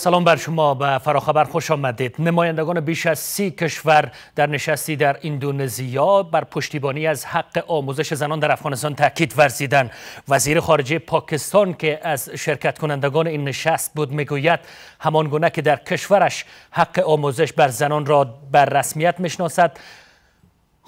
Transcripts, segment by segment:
سلام بر شما به فراخبر خوش آمدید. نمایندگان بیش از سی کشور در نشستی در اندونزیا بر پشتیبانی از حق آموزش زنان در افغانستان تاکید ورزیدن. وزیر خارجه پاکستان که از شرکت کنندگان این نشست بود می‌گوید همان گونه که در کشورش حق آموزش بر زنان را بر رسمیت می‌شناسد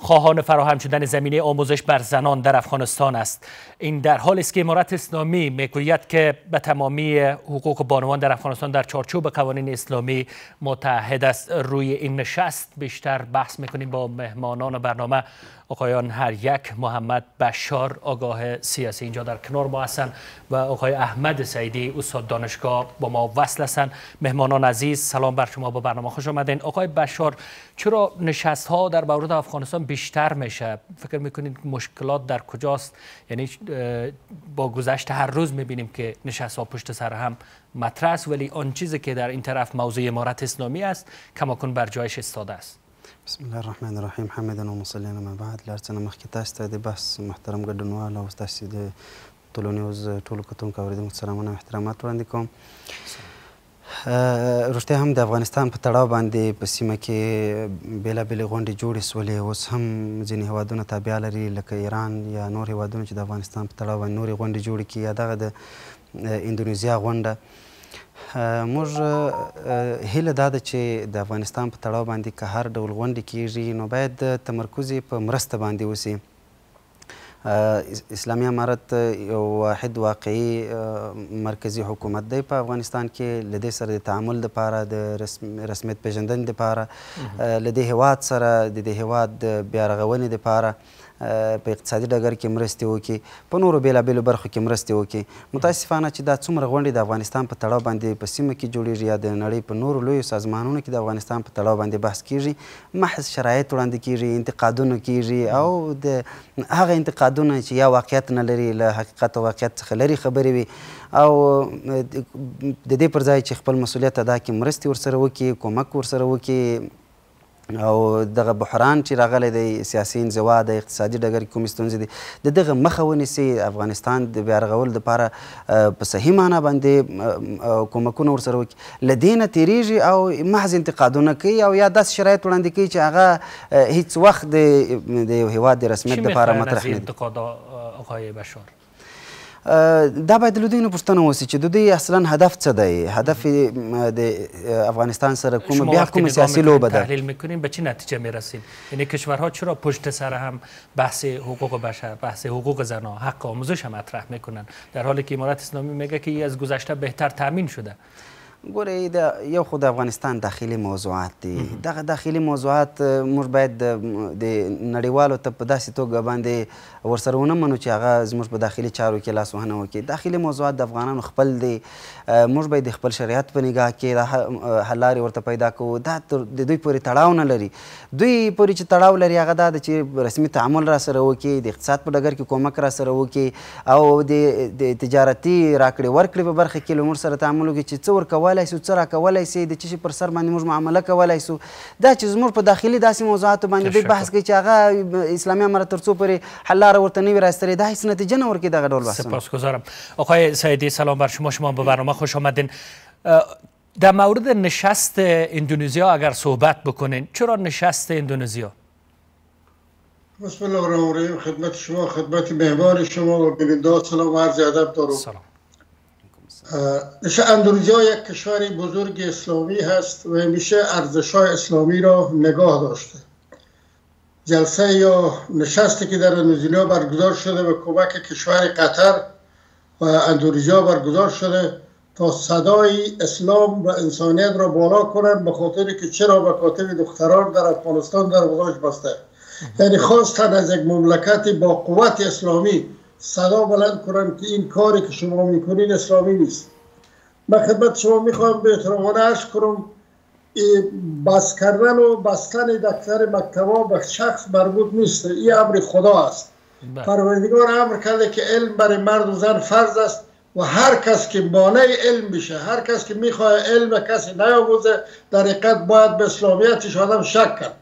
خواهان فراهم شدن زمینه آموزش بر زنان در افغانستان است. این در حالی است که امارت اسلامی می‌گوید که به تمامی حقوق بانوان در افغانستان در چارچوب قوانین اسلامی متحد است. روی این نشست بیشتر بحث می‌کنیم با مهمانان برنامه آقایان هر یک محمد بشار آگاه سیاسی اینجا در کنار ما هستند و آقای احمد سعیدی استاد دانشگاه با ما وصل هستند مهمانان عزیز سلام بر شما با برنامه خوش آمدین. آقای بشار چرا نشست ها در مورد افغانستان بیشتر میشه؟ فکر می‌کنید مشکلات در کجاست؟ یعنی با گذشت هر روز می‌بینیم که نشست ها پشت سر هم مطرح ولی آن چیزی که در این طرف موضوع امارت اسلامی است کماکن بر جایش استاده است. بسم الله الرحمن الرحیم. حمدا و مصلینا ما بعد. لارڅنه مخکې ته د بحث محترم ګډونوال او تاسو د ټولنیز ټولو کتونکو اوریدونکو سلامونه احترامات وړاندې کوم. رښتیا هم د افغانستان په تړاو باندې په سیمه کې بېلابېلې غونډې جوړې سولې اوس هم ځینې هیوادونه تابع لري لکه ایران یا نور هیوادونه چې د افغانستان په تړاو باندې نورې غونډې جوړې کړي یا دغه د اندونیزیا غونډه. موږ هیله دا ده چې د افغانستان په تړاو باندې که هر ډول غونډې کیږي نو باید تمرکز په مرسته باندې وسی اسلامي امارت یو واحد واقعي مرکزی حکومت دی په افغانستان کې. لدې سره د تعامل لپاره د رسمیت پیژندنې لپاره لدې هواد سره د دې هواد د بیا رغونې لپاره په اقتصادي ډګر کې مرستې وکړي په نورو بېلابېلو برخو کې مرستې وکړي. متاسفانه چې دا څومره غونډې د افغانستان په تړاو باندې په سیمه کې جوړېږي یا د نړۍ په نورو لویو سازمانونو کې د افغانستان په تړاو باندې بحث کیږي محض شرایط وړاندې کیږي انتقادونه کیږي او د هغه انتقادونه چې یا واقعیت نه لري له حقیقت او واقعیت څخه لري خبرې وي او د دې پر ځای چې خپل مسولیت ادا کړي مرستې ورسره وکړي کومک ورسره وکړي او دغه بحران چې راغلی دی سیاسي انزوا د اقتصادي ډګر کې کومې ستونزې دي د دغه مخه ونیسي افغانستان د بیا رغولو دپاره په صحیح معنا باندې کومکونه ورسره وکړي. له دې نه تېرېږي او محض انتقادونه کوي او یا داسې شرایط وړاندې کوي چې هغه هیڅ وخت د یو هیواد د رسمیت دپاره مطرح نه دي دا باید له دوی نه پوښتنه وسي چې د دوی اصلا هدف څه دی؟ هدف د افغانستان سره کوم بیا کوم سیاسی لوبه ده؟ تحلیل می‌کنیم به چه نتیجه می‌رسیم یعنی کشورها چرا پشت سر هم بحث حقوق بشر بحث حقوق زنان حق آموزش هم مطرح می‌کنن؟ در حالی که امارات اسلامی میگه که از گذشته بهتر تامین شده. ګورئ د یو خو د افغانستان داخلي موضوعات دي. دغه داخلي موضوعات موږ باید د نړیوالو ته په داسې توګه باندې ورسره ونه منو چې هغه زموږ په داخلي چارو کې لاس وهنه وکړي داخلي موضوعات د افغانانو خپل دي. موږ باید د خپل شریعت په نگاه کې د حل لارې ورته پیدا کوو. دا د دوی پورې تړاو نه لري. دوی پورې چې تړاو لري هغه دا ده چې رسمي تعامل را سره وکړي د اقتصاد په ډګر کې کومک را سره وکړي او د تجارتي راکړې ورکړې په برخه کې له موږ سره تعامل وکړي چې څه ورکول کولای سو څه راکولای سي د چی پر سر باندې موږ معامله کولای سو. دا چې زموږ په داخلي داسې موضوعاتو باندې دوی بحث کوي چې هغه اسلامي امارت تر څو پورې حل لاره ورته نه وي راستلې دا هیڅ نتیجه نه ورکوي دغه ډول سپاسگزارم آقای سعیدی سلام بر شما. شما به برنامه خوش آمدین. در مورد نشست اندونزیا اگر صحبت بکنین چرا نشست اندونزیا؟ بسم الله الرحمن الرحیم. خدمت شما خدمت مهمان شما. و بیننده سلام و عرض ادب دارم. سلام. اندونزیا یک کشور بزرگ اسلامی هست و همیشه ارزش های اسلامی را نگاه داشته. جلسه یا نشستی که در اندونزیا برگزار شده به کمک کشور قطر و اندونزیا برگزار شده تا صدای اسلام و انسانیت را بالا کنند به خاطر که چرا به خاطر دختران در افغانستان در بسته. یعنی خواستن از یک مملکت با قوت اسلامی صدا بلند کنم که این کاری که شما می‌کنین اسلامی نیست. من خدمت شما می‌خوام به احترامانه عرض کنم بس کردن و بستن دفتر مکتبا به شخص مربوط نیست. این امر خدا است. پروردگار امر کرده که علم برای مرد و زن فرض است و هر کس که مانع علم بشه هر کس که می‌خواه علم کسی نیاموزه در حقیقت باید به اسلامیتش آدم شک کرد.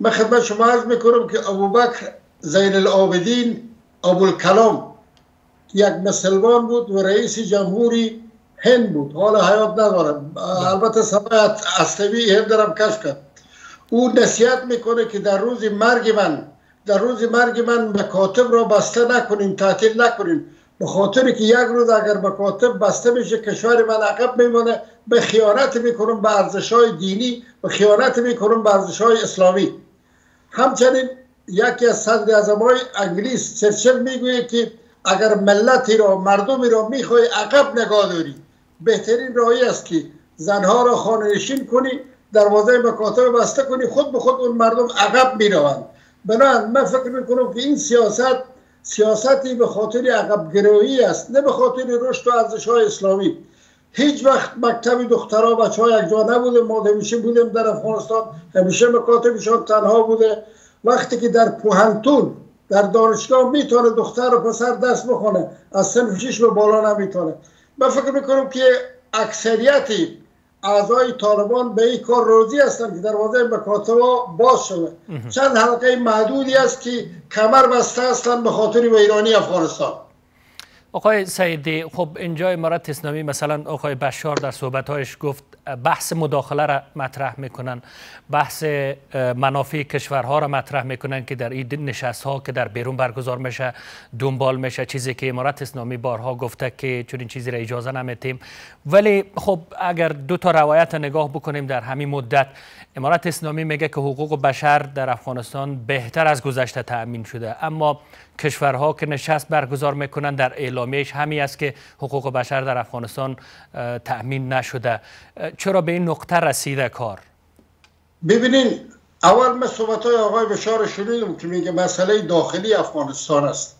من خدمت شما عرض می‌کنم که ابوبکر زین العابدین ابوالکلام یک مسلمان بود و رئیس جمهوری هند بود. حال حیات ندارم. البته سمای اصلی هند دارم کش کرد. او نصیحت می‌کنه که در روز مرگ من در روز مرگ من مکاتب را بسته نکنین تعطیل نکنین. به خاطر که یک روز اگر مکاتب بسته میشه کشور من عقب میمونه به خیانت می‌کنم به ارزش های دینی و خیانت می‌کنم به ارزش های اسلامی. همچنین یکی از صدر اعظم های انگلیس چرچل می‌گوید که اگر ملتی را مردمی را می‌خوای عقب نگاه داری بهترین راهی است که زنها را خانه نشین کنی دروازه مکاتب بسته کنی خود به خود اون مردم عقب می‌روند. بنابراین من فکر می‌کنم که این سیاست سیاستی به خاطر عقب گرویی است نه به خاطر رشد و ارزش های اسلامی. هیچ وقت مکتب دخترها بچه ها یک جا نبوده ما همیشه بودیم در افغانستان همیشه مکاتبشان تنها بوده. وقتی که در پوهنتون در دانشگاه می‌تونه دختر و پسر دست بخونه از سن شش به بالا نمی‌تونه. من فکر می‌کنم که اکثریتی اعضای طالبان به این کار روزی هستند که دروازه مکاتب باز شده. چند حلقه معدودی است که کمر بسته هستند به خاطر ویرانی افغانستان. آقای سیدی خب اینجا امارت اسلامی مثلا آقای بشار در صحبتهایش گفت بحث مداخله را مطرح می‌کنن بحث منافع کشورها را مطرح می‌کنن که در این نشست ها که در بیرون برگزار میشه دنبال میشه. چیزی که امارت اسلامی بارها گفته که چون این چیزی را اجازه نمیتیم ولی خب اگر دو تا روایت نگاه بکنیم در همین مدت امارت اسلامی میگه که حقوق بشر در افغانستان بهتر از گذشته تأمین شده. اما کشورها که نشست برگزار می‌کنن در اعلامیش همی است که حقوق بشر در افغانستان تأمین نشده. چرا به این نقطه رسیده کار؟ ببینین اول من صحبت های آقای بشار شنیدم که میگه مسئله داخلی افغانستان است.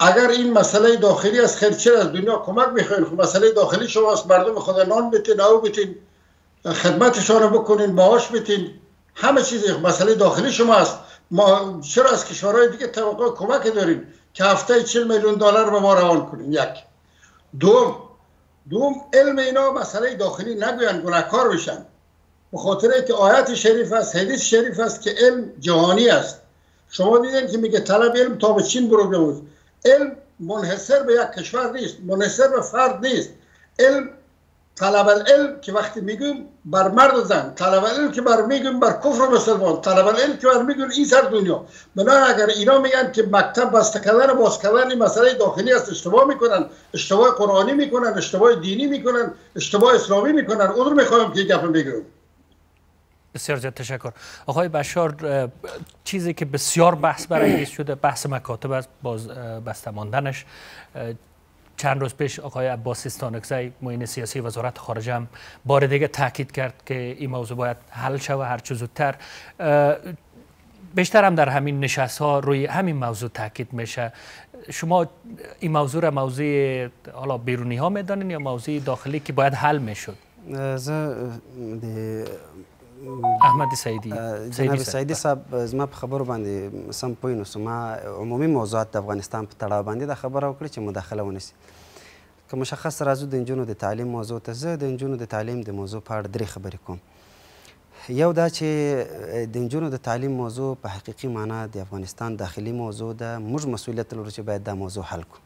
اگر این مسئله داخلی است خیر چرا از دنیا کمک می‌خواین. خب مسئله داخلی شماست مردم خدا نان بتین او بتین خدمتشان رو بکنین معاش بتین. همه چیز مسئله داخلی شما است ما چرا از کشورهای دیگه توقع کمک داریم که هفته 40 میلیون دلار به ما روان کنیم؟ یک. دوم دوم علم اینا مسئله داخلی نگوین گناهکار بشن. به خاطر که آیت شریف است حدیث شریف است که علم جهانی است. شما دیدین که میگه طلب علم تا به چین برو بیاموز. علم منحصر به یک کشور نیست منحصر به فرد نیست. علم طلب العلم که وقتی میگیم بر مرد و زن طلب العلم که بر میگیم بر کفر و مسلمان طلب العلم که بر میگیم این سر دنیا. بنابراین اگر اینا میگن که مکتب بسته کردن باز کردن مسئله داخلی است اشتباه می‌کنن اشتباه قرآنی می‌کنن اشتباه دینی می‌کنن اشتباه اسلامی می‌کنن رو می‌خوایم که گپ بگیرم بسیار زیاد تشکر. آقای بشار چیزی که بسیار بحث برانگیز شده بحث مکاتب است باز بسته ماندنش چند روز پیش آقای عباسی ستانکزی معین سیاسی وزارت خارجه هم بار دیگه تاکید کرد که این موضوع باید حل شود هر چه زودتر. بیشتر هم در همین نشست ها روی همین موضوع تاکید میشه. شما این موضوع را موضوع حالا بیرونی ها می‌دانین یا موضوع داخلی که باید حل می‌شد؟ احمد سیدی جناب سیدی صاحب زما په خبرو باندې سم پوه نو ما عمومي موضوعات د افغانستان په تړاو باندې د خبره وکړه چې مداخله ونیسي. که مشخص راځو د نجونو د تعلیم موضوع ته زه د نجونو د تعلیم د موضوع په اړه درې خبرې کوم. یو دا چې د نجونو د تعلیم موضوع په حقیقي معنا د افغانستان داخلي موضوع ده موږ مسؤلیت لرو چې باید دا موضوع حل کړو.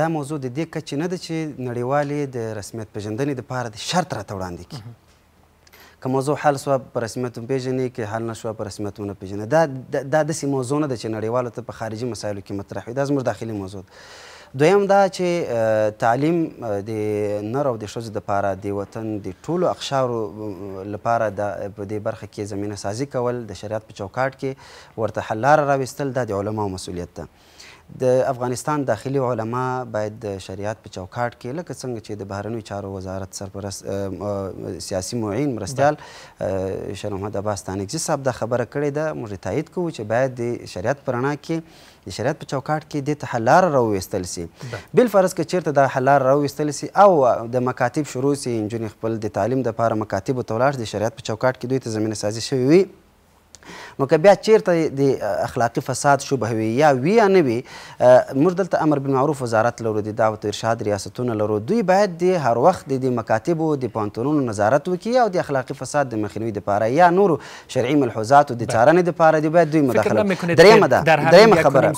دا موضوع د دې کچې نه ده چې نړیوالې د رسمیت پېژندنې دپاره د شرط راته وړاندې کړي که موضوع حل شوه په رسمیت پیژنې که حل نه شوه په رسمیت ونه پیژنې دا دا داسې موضوع نه ده چې نړیوالو ته په خارجي مسایلو کې مطرح وي. دا زموږ داخلي موضوع ده. دویم دا چې تعلیم د نر او د ښځو دپاره د وطن د ټولو اقشارو لپاره د په دې برخه کې زمینه سازي کول د شریعت په چوکاټ کې ورته حل لاره راوستل دا د علماو مسؤلیت ده د افغانستان داخلي علما باید د شریعت په چوکاټ کې لکه څنګه چې د بهرنیو چارو وزارت سرپرست سیاسي معین مرستیال شیر محمد عباس ستانکزي صاحب دا خبره کړې ده موږ تایید کوو چې باید د شریعت په رڼا کې د شریعت په چوکاټ کې دې ته حل لاره راوویستل سي. بل فرض که چیرته دا حل لاره راوویستل سي او د مکاتب شروع سي نجونې خپل د تعلیم دپاره مکاتبو ته ولاړ د شریعت په چوکاټ کې دوی ته زمینه سازي شوې وي نو که بیا چیرته د اخلاقی فساد شبه وي یا وی یا نه وي موږ دلته امر بالمعروف وزارت لرو د دعوت ارشاد ریاستونه لرو. دوی باید د هر وخت د مکاتبو د پوهنتونونو نظارت وکړي او د اخلاقی فساد د مخنیوي لپاره یا نورو شرعي ملحوظات د څارنې لپاره دی باید دوی مداخله دریمه ده دریمه خبره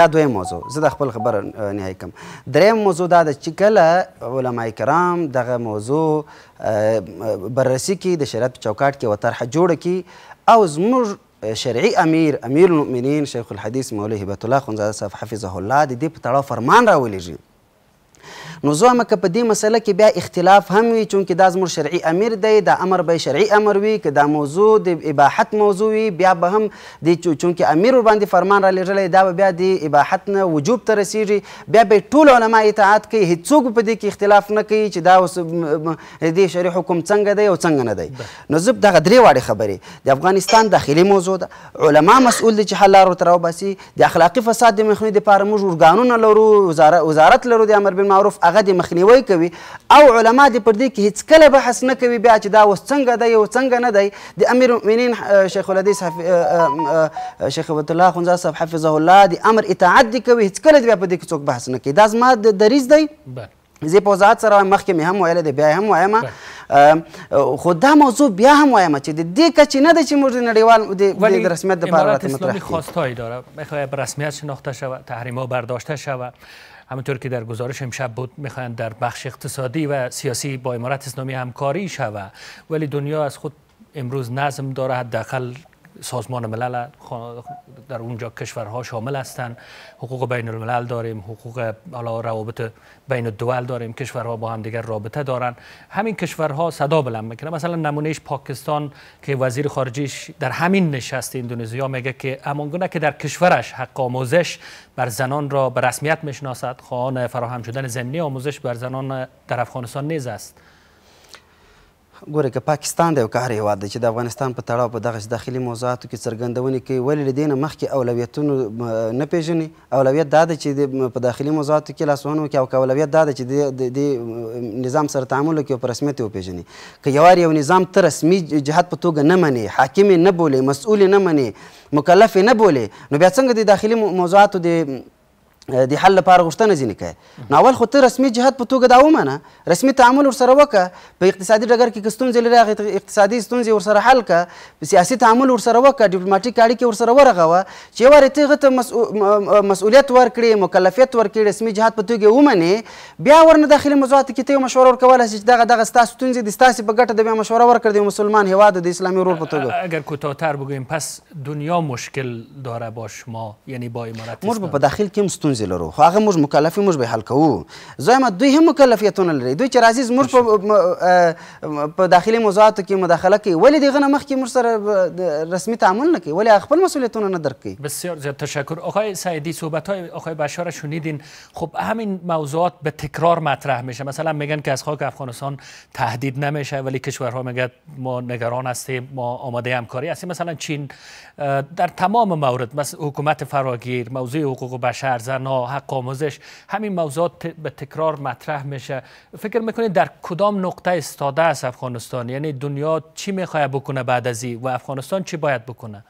دا دویم موضوع زه د خپل خبره نهایی کوم دریم موضوع دا ده چې کله علما کرام دغه موضوع بررسي کې د شریعت په چوکاټ کې و طرحه جوړه کې أو زموږ شرعي امیر امیر المؤمنین شیخ الحدیث مولوی هبت الله خنزادة حفظه الله د دې په تړاو فرمان راولېږي نو زه وایم که په دې مسله کې بیا اختلاف هم وي چونکې دا زموږ شرعي امیر دی دا امر به شرعي امر وي که دا موضوع د اباحت موضوع وي بیا به هم د چونکې امیر ورباندې فرمان را لېږلی دا به بیا د اباحت نه وجوب ته رسیږي. بیا به ټول علما اطاعت کوي هیڅوک په دې کې اختلاف نه کوي چې دا اوس د شرعي حکم څنګه دی او څنګه نه دی. نو زه دغه درې واړې خبرې د افغانستان داخلي موضوع ده علما مسؤل دي چې حل لارو ته راوباسي د اخلاقي فساد د مخنیوي دپاره موږ ارګانونه لرو وزارت لرو د امر بالمعروف هغه د مخنیوي کوي. او علما د پر دې کې هیڅ کله بحث نه کوي بیا چې دا اوس څنګه دی او څنګه نه دی. د امیر المؤمنین شیخ الحدیث شیخ عبد الله خنزا صاحب حفظه الله د امر اطاعت دی کوي. هیڅ کله بیا په دې کې څوک بحث نه کوي. دا زما د دریز دی. زه په وضاحت سره مخکې مې هم ویل دی بیا هم وایم. خو دا موضوع بیا هم وایم چې د دې کچې نه ده چې موږ نړیوال د رسمیت لپاره امارات اسلامی خواستهایی داره. میخواد به رسمیت شناخته شود تحریم ها برداشته شود همونطور که در گزارش امشب بود می‌خواهند در بخش اقتصادی و سیاسی با امارات اسلامی همکاری شود ولی دنیا از خود امروز نظم داره حداقل سازمان ملل در اونجا کشورها شامل هستند حقوق بین الملل داریم حقوق حالا روابط بین الدول داریم کشورها با هم دیگر رابطه دارن. همین کشورها صدا بلند می‌کنه. مثلا نمونهش پاکستان که وزیر خارجیش در همین نشست اندونزیا میگه که امانگونه که در کشورش حق آموزش بر زنان را به رسمیت می‌شناسد. خواهان فراهم شدن زمینی آموزش بر زنان در افغانستان نیز است. ګوره که پاکستان دی او که هر هېواد دی چې د افغانستان په تړاو په دغه داخلي موضوعاتو کې څرګندونې کوي ولې له دې نه مخکې اولویتونو نه پېژني اولویت دا ده چې په داخلي موضوعاتو کې لاسوهنه وکړي او که اولویت دا ده چې د دې نظام سره تعامل وکړي او په رسمیت یې وپېژني که یوار یو نظام ته رسمي جهت په توګه نه منې حاکم نه بولې مسؤول نه منې مکلف نه بولې نو بیا څنګه د داخلي موضوعاتو د د حل لپاره غوښتنه ځینې کوي نو اول خو ته رسمي جهت په توګه دا ومنه رسمي تعامل ورسره وکړه په اقتصادي ډګر کې که ستونزې لري هغې اقتصادي ستونزې ورسره حل کړه په سیاسي تعامل ورسره وکړه ډیپلوماټیک اړیکې ورسره ورغوه. چې یو وارې ته هغه ته مسؤلیت ورکړې مکلفیت ورکړې رسمي جهت په توګه ومنې بیا ورنه داخلي موضوعاتو کې ته یو مشوره ورکولی شي چې دغه دغه ستاسو ستونزې د ستاسې په ګټه د بیا مشوره ورکړه د مسلمان هېواد د اسلامي ورور په توګه. اگر کوتاهتر بگوییم پس دنیا مشکل داره با شما یعنی با امارت موږ په داخل کې هم ستونزې لرو خو هغه موږ مکلف موږ به حل کوو. زایم دوی هم مکلفیتونه لري. دوی چې راځي زموږ په داخلي موضوعاتو کې مداخله کوي ولې دغه نه مخکې موږ سره رسمي تعامل نه کوي؟ خپل مسئولیتونه نه درک کوي؟ بسیار زیاد تشکر. آقای سعیدی صحبت های آقای بشار شنیدین. خب همین موضوعات به تکرار مطرح میشه. مثلا میگن که از خاک افغانستان تهدید نمیشه ولی کشورها میگن ما نگران هستیم ما آماده همکاری هستیم. مثلا چین در تمام مورد حکومت فراگیر موضوع حقوق بشر زنها حق آموزش. همین موضوعات به تکرار مطرح میشه. فکر می‌کنید در کدام نقطه استاده است افغانستان؟ یعنی دنیا چی می‌خواد بکنه بعد از و افغانستان چی باید بکنه؟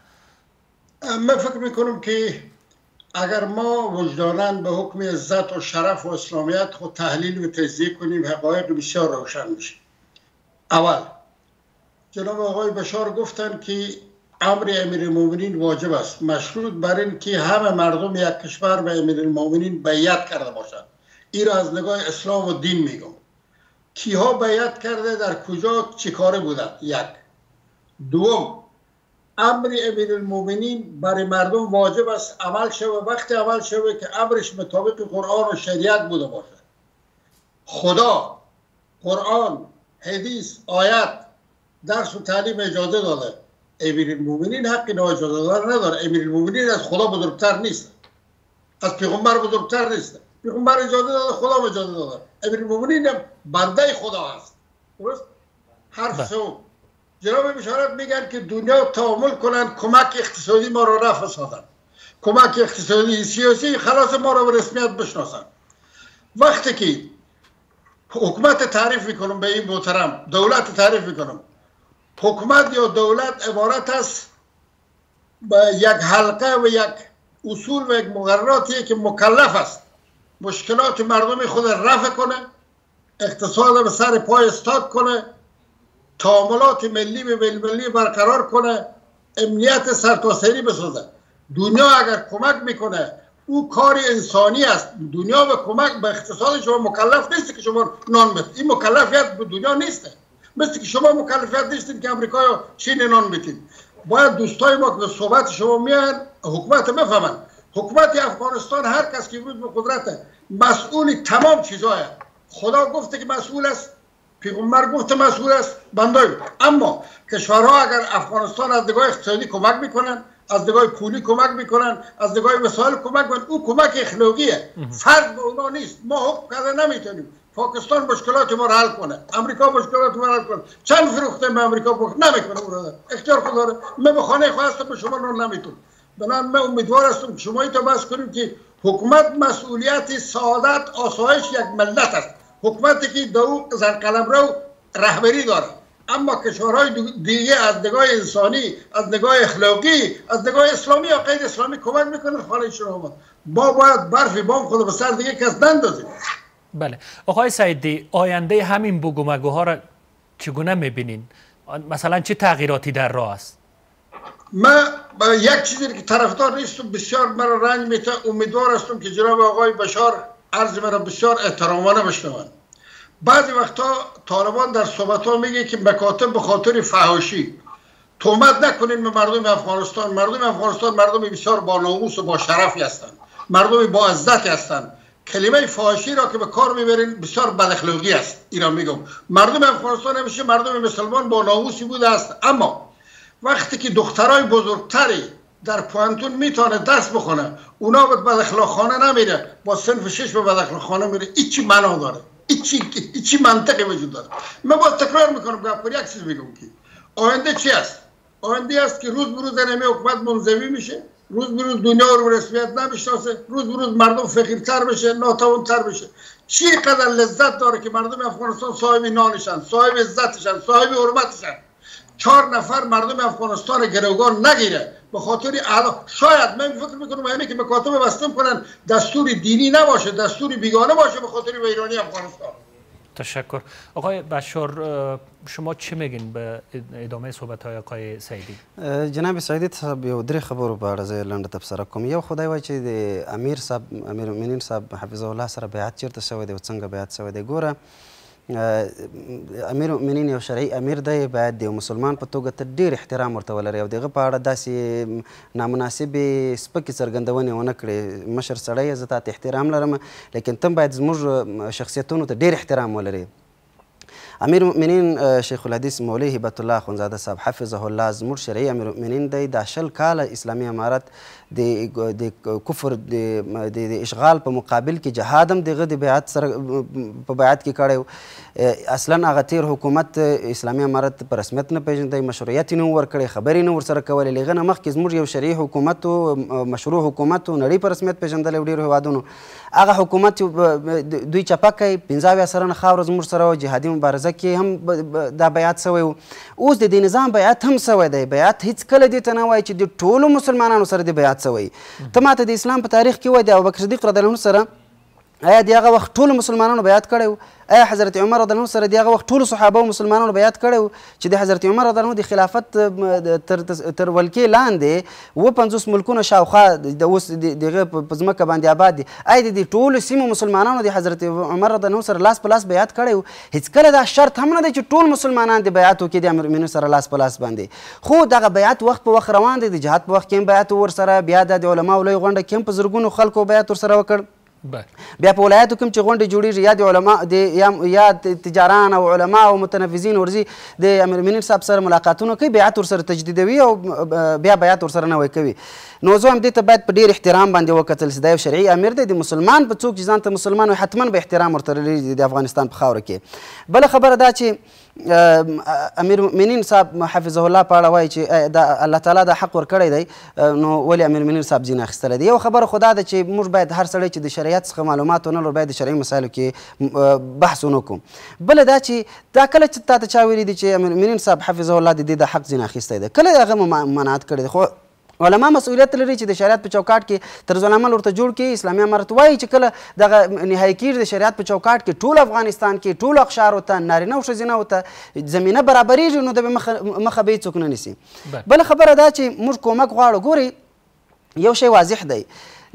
من فکر می‌کنم که اگر ما وجدانا به حکم عزت و شرف و اسلامیت خود تحلیل و تجزیه کنیم حقایق بسیار روشن میشه. اول جناب آقای بشار گفتن که امر امیر المومنین واجب است. مشروط بر این که همه مردم یک کشور به امیر المومنین بیعت کرده باشند. این را از نگاه اسلام و دین میگم. کیها بیعت کرده در کجا چه کاره بودند یک. دوم امر امیر المومنین برای مردم واجب است. عمل شوه وقتی عمل شوه که امرش مطابق قرآن و شریعت بوده باشد خدا قرآن حدیث آیت درس و تعلیم اجازه داده. امیر المومنین حق اجازه دادن نداره امیر المومنین از خدا بزرگتر نیست از پیغمبر بزرگتر نیست پیغمبر اجازه داده خدا اجازه داده امیر المومنین بنده خدا هست درست حرف سوم جناب بشارت میگن که دنیا تعامل کنن کمک اقتصادی ما رو نفسادن کمک اقتصادی سیاسی خلاص ما رو به رسمیت بشناسن وقتی که حکومت تعریف می‌کنم به این محترم دولت تعریف می‌کنم حکومت یا دولت عبارت است یک حلقه و یک اصول و یک مقرراتی که مکلف است. مشکلات مردم خود رفع کنه اقتصاد به سر پای استاد کنه تعاملات ملی به ملی برقرار کنه امنیت سرتاسری بسازه. دنیا اگر کمک می‌کنه او کار انسانی است. دنیا به کمک به اقتصاد شما مکلف نیست که شما نان بتید این مکلفیت به دنیا نیست مثل که شما مکلفیت نیستید که امریکا یا چین نان باید دوستای ما که به صحبت شما میان حکومت بفهمن. حکومت افغانستان هر کس که امروز به قدرت مسئول تمام چیزای خدا گفته که مسئول است. پیغمبر گفته مسئول است. بندای. اما کشورها اگر افغانستان از نگاه اقتصادی کمک می‌کنن از نگاه پولی کمک می‌کنن از نگاه وسایل کمک می‌کنن او کمک اخلاقیه. فرق به اونا نیست. ما حکم کرده نمی‌تونیم پاکستان مشکلات ما رو حل کنه. امریکا مشکلات ما حل کنه. چند فروخته به امریکا بخ نمی‌کنه او اختیار خود داره من به خانه به شما رو نمیتون بنابراین من امیدوار هستم شما تا بس کنیم که حکومت مسئولیت سعادت آسایش یک ملت است. حکومتی که دو زن رو رهبری داره اما کشورهای دیگه از نگاه انسانی از نگاه اخلاقی از نگاه اسلامی یا غیر اسلامی کمک می‌کنه خانه شما. ما باید برف بام خود به سر دیگه کس نندازیم. بله. آقای سعیدی آینده همین بگو را چگونه می‌بینین؟ مثلا چه تغییراتی در راه است؟ من یک چیزی که طرفدار نیستم بسیار مرا رنج میته امیدوار هستم که جناب آقای بشار عرض مرا بسیار احترامانه بشنوند. بعضی وقتا طالبان در صحبت ها میگه که مکاتب به خاطر فهاشی تومت نکنین به مردم افغانستان. مردم افغانستان مردم بسیار با ناموس و با شرفی هستند. مردم با عزتی هستند. کلمه فحاشی را که به کار می‌برین بسیار بداخلاقی است. ایران میگم. مردم افغانستان همیشه مردم مسلمان با ناموسی بوده است. اما وقتی که دخترای بزرگتری در پوانتون می‌تونه درس بخونه اونا به بداخلاقخانه نمیره با سنف شش به بداخلاقخانه میره. ایچی معنا داره ایچی ایچی منطقی وجود داره. من با تکرار می‌کنم گپ یک چیز میگم که آینده چی است؟ آینده است که روز بروز نمی حکومت منزوی میشه. روز به روز دنیا رو رسمیت نمی‌شناسه. روز به روز مردم فقیرتر بشه ناتوانتر بشه. چی قدر لذت داره که مردم افغانستان صاحب نانشن صاحب عزتشن صاحب حرمتشن؟ چهار نفر مردم افغانستان گروگان نگیره. به خاطر اعلا شاید من فکر می‌کنم همین که مکاتب بستم کنن دستور دینی نباشه دستور بیگانه باشه به خاطر ویرانی افغانستان. تشکر آقای بشار شما چی میگین به ادامه صحبت های آقای سعیدی جناب سعیدی صاحب یو درې خبرو په اړه زه لنډه تبصره کوم یو خدای وایي چې د امیر صاحب امیر المؤمنین صاحب حفظه الله سره بیعت چیرته شوی دی او څنګه بیعت شوی دی ګوره امیر المؤمنین یو شرعي امیر دی باید د مسلمان په توګه ته ډیر احترام ورته ولري. او دغه په اړه داسې نامناسبې سپکې څرګندونې ونه کړې. مشر سړی زه تاته احترام لرم لیکن تم باید زموږ شخصیتونو ته ډیر احترام ولري امیر المؤمنین شیخ الحدیث مولوی هبت الله خونزاده صاحب حفظه الله زموږ شرعي امیر المؤمنین دی دا شل کاله اسلامي امارت د کفر د اشغال په مقابل کې جهاد هم دغه د بیعت سره په بیعت کې کړی اصلا هغه تیر حکومت اسلامي امارت په رسمیت نه پیژندی مشروعیت نه ورکړی خبرې نه ورسره کولې. لغه نه مخکې زموږ یو شرعي حکومت او مشروع حکومت او نړۍ په رسمیت پیژندلی ډیرو هیوادونو. هغه حکومت دوی چپه کوي پنځه اویا سرنه خاوره زموږ سره جهادي مبارزه کې هم دا بیعت سوی اوس د دې نظام بیعت هم سوی دی بیعت هیڅ کله دې ته نه وایي چې د ټولو مسلمانانو سره د بیعت سوی ته ماته د اسلام په تاریخ کې وایي د ابوبکر صدیق رضی الله عنه سره آیا د هغه وخت ټولو مسلمانانو بیعت کړی و؟ آیا حضرت عمر رضی الله سره د هغه وخت ټولو صحابه او مسلمانانو بیعت کړی و چې د حضرت عمر رضی الله د خلافت تر تر ولکې لاندې و پنځوس ملکونه شاوخوا د اوس دغه په ځمکه باندې آباد دي. آیا د ټولو سیمو مسلمانانو د حضرت عمر رضی الله سره لاس په لاس بیعت کړی و؟ هیڅ کله دا شرط هم نه دی چې ټول مسلمانان د بیعت وکړي د المؤمنین سره لاس په لاس باندې. خو دغه بیعت وخت په وخت روان دی د جهاد په وخت کې هم بیعت ورسره بیا د علماو لوی غونډه کې په زرګونو خلکو بیعت ورسره وکړ بیا په ولایتو کې چې غونډې جوړېږي یا د علما د یا تجاران او علما او متنفذین ورځي د امیر المؤمنین صاحب سره ملاقاتونه کوي بیعت ورسره تجدیدوي او بیا بیعت ورسره نوی کوي. نو زه هم دې ته باید په ډېر احترام باندې وکتل سي. دا یو شرعي امیر دی. د مسلمان په څوک چې ځان ته مسلمان وي حتما به احترام ورته لري د افغانستان په خاوره کې. بله خبره دا چې امیر المؤمنین صاحب حفظه الله په اړه وایي چې دا الله تعالی دا حق ورکړی دی نو ولې امیر المؤمنین صاحب ځینې اخیستلی دی یو خبره خو دا ده چې موږ باید هر سړی چې د شریعت څخه معلومات ونه لرو باید د شرعي مسایلو کې بحث ونه کړو بله دا چې دا کله چې تا ته چا ویلي دي چې امیر المؤمنین صاحب حفظه الله د دې د حق ځینې اخیستی دی کله هغه منعت کړی دی خو علما مسؤلیت لري چې د شریعت په چوکاټ کې طرز العمل ورته جوړ کړي اسلامي امارت وایي چې کله دغه نهایي کېږي د شریعت په چوکاټ کې ټول افغانستان کې ټول اقشار ته نارینه او ښځینه ته زمینه برابرېږي نو د مخه به څوک نه نیسي بله خبره دا چې موږ کومک غواړو ګوري یو شی واضح دی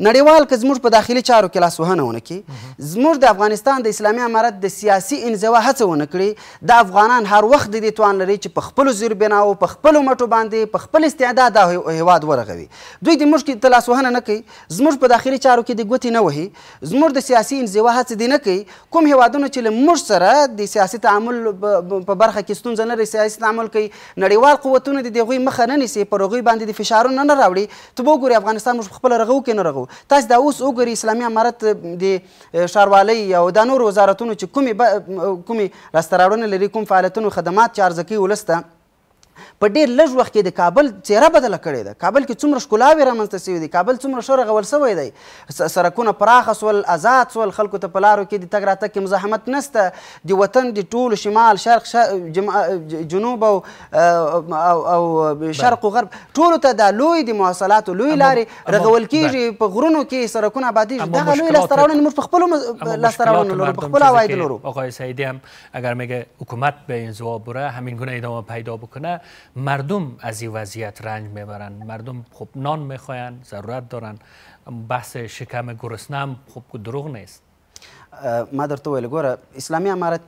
نړیوال که زموږ په داخلي چارو کې لاسوهنه ونه کړي زموږ د افغانستان د اسلامي امارت د سیاسي انزوا هڅه ونه کړي. د افغانان هر وخت د دې توان لري چې په خپلو زیربناو په خپلو مټو باندې په خپل استعداد دا هیواد ورغوي. دوی د موږ کې ته لاسوهنه نه کوي زموږ په داخلي چارو کې د ګوتې نه وهي. زموږ د سیاسي انزوا هڅه دې نه کوي کوم هیوادونه چې له موږ سره د سیاسي تعامل په برخه کې ستونزه نه لري سیاسي تعامل کوي نړیوال قوتونه د دغوی مخه نه نیسي پر هغوی باندې د فشارونه نه راوړي. ته به وګورې افغانستان موږ خپله رغو کې نه رغو تاسو دا اوس وګورئ اسلامي امارت د ښاروالۍ او د نورو وزارتونو چې کومې کومې لاسته راوړنې لري کوم فعالیتونو خدمات چې عرضه کوي ولس ته په ډیر لږ وخت کې د کابل څیره بدله کړې ده. کابل کې څومره ښکلاوې رامنځته شوي دي. کابل څومره ښه رغول شوی دی. سړکونه پراخه سول آزاد سول خلکو ته په لارو کې د تګ راتګ کې مزاحمت نسته د وطن د ټولو شمال شرق جنوب او او شرق او غرب ټولو ته د لوی د مواصلاتو لوی لارې رغول کیږي په غرونو کې سړکونه آبادیږي دغه لوی لاسته راوړنې موږ په خپلو لاسته راوړنو لرو په خپلو عواید لرو. آقای سعیدی هم اگر میگه حکومت به این زوا بره همین گونه ادامه پیدا بکنه مردم از این وضعیت رنج می‌برن. مردم خب نان می‌خواین ضرورت دارن. بحث شکم گرسنه هم خب دروغ نیست. ما درته ویل ګوره اسلامي امارت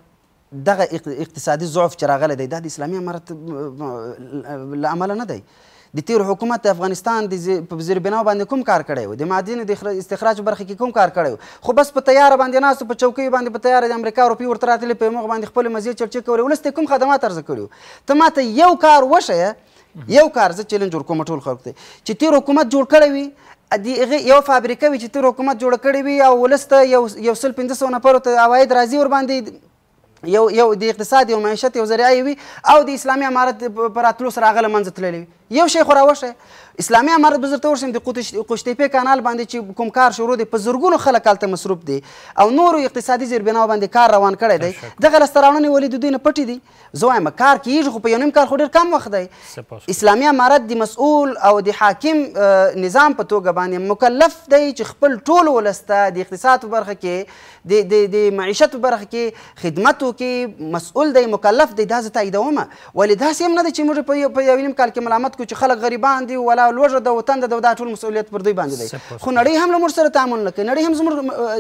دغه اقتصادي ضعف چې راغلی دی دا د اسلامي امارت له نه دی د تیر حکومت د افغانستان د په زیربناو باندې کوم کار کړی و؟ د معادن د استخراج برخه کې کوم کار کړی خو بس په تیار باندې ناس په چوکۍ باندې په تیار د امریکا روپی ورته راتلی په موږ باندې خپل مزید چرچې کولې. ولسته کوم خدمات ارزه کړیو ته ماته یو کار وشه یو کار زه چیلنج ورکوم ټول خلکو ته. چې تیر حکومت جوړ کړی وي د یو فابریکه وي چې تیر حکومت جوړ کړی وي او ولسته یو یو سل پنځه سوه نفرو ته عواید راځي ور باندې یو یو د اقتصاد یو معیشت یو ذریعه وي او د اسلامي امارت پر راتلو سره هغه له منځه تللی یو شی خو راوښی اسلامي امارت به درته ورشم د قوشتېپې کانال باندې چې کوم کار شروع دی په زرګونو خلک هلته مصروف دي او نورو اقتصادي زیربناو باندې کار روان کړی دی. دغه لاسته راوړنې ولې د دوی نه پټې دي. زه وایم کار کېږي خو په یو نیم کال خو ډېر کم وخت دی. اسلامي امارت د مسؤول او د حاکم نظام په توګه باندې مکلف دی چې خپل ټول ولس ته د اقتصاد په برخه کې د د د معیشت په برخه کې خدمت وکړي مسؤول دی مکلف دی. دا زه تاییدومه ولې داسې هم نه دی چې موږ په یو نیم کال کې ملامت کو چې خلک غریبان دي ولا لوږه د وطن د دا ټول مسؤلیت پر دوی باندې دی. خو نړۍ هم له موږ سره تعامل نه کوي نړۍ هم زموږ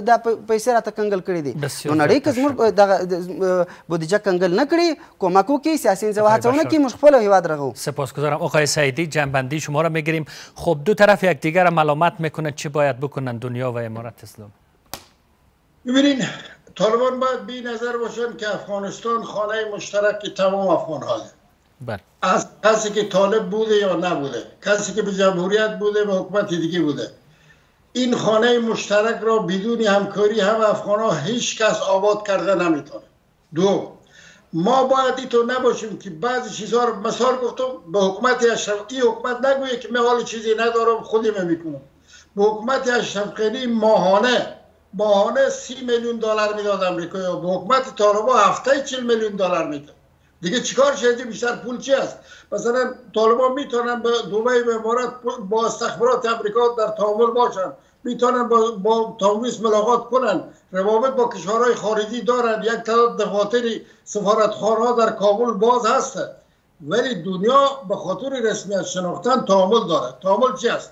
د پیسې راته کنګل کړي دي. نو نړۍ که زموږ دغه بودیجه کنګل نه کړي کومک وکړي سیاسي انزوا هڅونه کړي موږ خپل هیواد رغو. سپاسگزارم. آقای سعیدی جنبندی شما را می‌گیریم. خب دو طرف یکدیگر را ملامت می‌کنند چه باید بکنن دنیا و امارت اسلام. ببینین طالبان باید بی نظر باشن که افغانستان خانه مشترک تمام افغان هاست بله. از کسی که طالب بوده یا نبوده. کسی که به جمهوریت بوده و حکومت دیگه بوده. این خانه مشترک را بدون همکاری هم افغان ها هیچ کس آباد کرده نمی‌تونه. دو ما باید تو نباشیم که بعضی چیزها رو مثال گفتم به حکومت اشرف این حکومت نگویه که من حال چیزی ندارم خودی می‌کنم. به حکومت اشرف ماهانه ماهانه سی میلیون دلار می‌داد امریکا یا به حکومت طالبا هفته 40 میلیون دلار می‌داد. دیگه چیکار شده بیشتر پول چی است؟ مثلا طالبان می‌تونن به دبی به امارات با استخبارات امریکا در تعامل باشن. می‌تونن با, با تاویس ملاقات کنن. روابط با کشورهای خارجی دارن. یک تعداد دفاتر سفارتخانه در کابل باز هست. ولی دنیا به خاطر رسمیت شناختن تعامل داره. تعامل چی است؟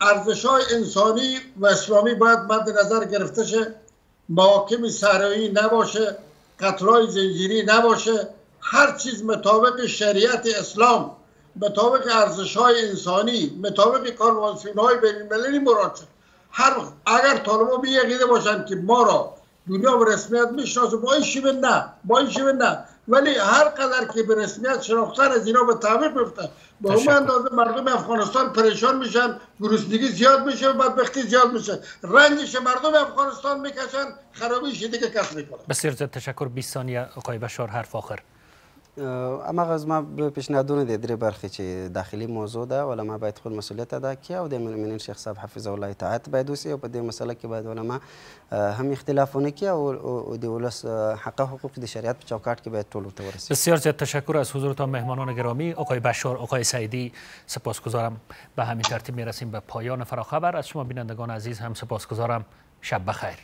ارزش های انسانی و اسلامی باید مد نظر گرفته شه. محاکم سرایی نباشه. قتلای زنجیری نباشه. هر چیز مطابق شریعت اسلام مطابق ارزش های انسانی مطابق کانوانسیون های بین المللی مراد شد. هر اگر طالبا به یقیده باشند که ما را دنیا به رسمیت می‌شناسه با این شیوه نه با این شیوه نه. ولی هر قدر که به رسمیت شناختن از اینا به تعبیر بیفته به اون اندازه مردم افغانستان پریشان میشن گرسنگی زیاد میشه و بدبختی زیاد میشه. رنجش مردم افغانستان می‌کشن خرابیش دیگه کس می‌کنه. بسیار تشکر. 20 ثانیه آقای بشار حرف آخر. امغه زما پیشنهادونه د درې برخې چې داخلي موضوع ده علما باید خپل مسؤلیت ادا کړي او د المؤمنین شیخ صاحب حفظه الله اطاعت باید وسي او په دې مسله کې باید علما هم اختلاف ونه کړي او د ولس حق حقوق د شریعت په چوکاټ کې باید ټول ته بسیار زیاد تشکر از حضورتان مهمانان گرامی آقای بشار آقای سعیدی سپاسگزارم. به همین ترتیب می‌رسیم به پایان فراخبر. از شما بینندگان عزیز هم سپاسگزارم. شب بخیر.